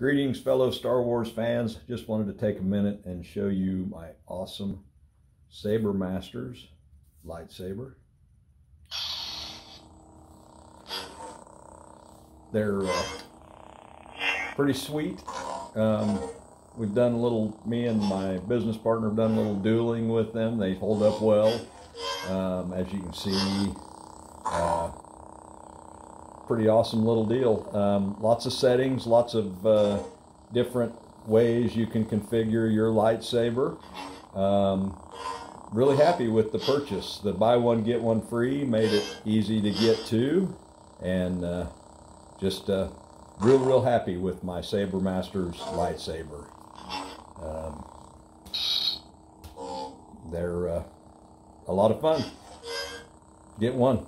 Greetings, fellow Star Wars fans. Just wanted to take a minute and show you my awesome Saber Masters lightsaber. They're uh, pretty sweet. Um, we've done a little, me and my business partner have done a little dueling with them. They hold up well. Um, as you can see, pretty awesome little deal. Um, lots of settings, lots of uh, different ways you can configure your lightsaber. Um, really happy with the purchase. The buy one, get one free made it easy to get to. And uh, just uh, real, real happy with my Saber Masters lightsaber. Um, they're uh, a lot of fun. Get one.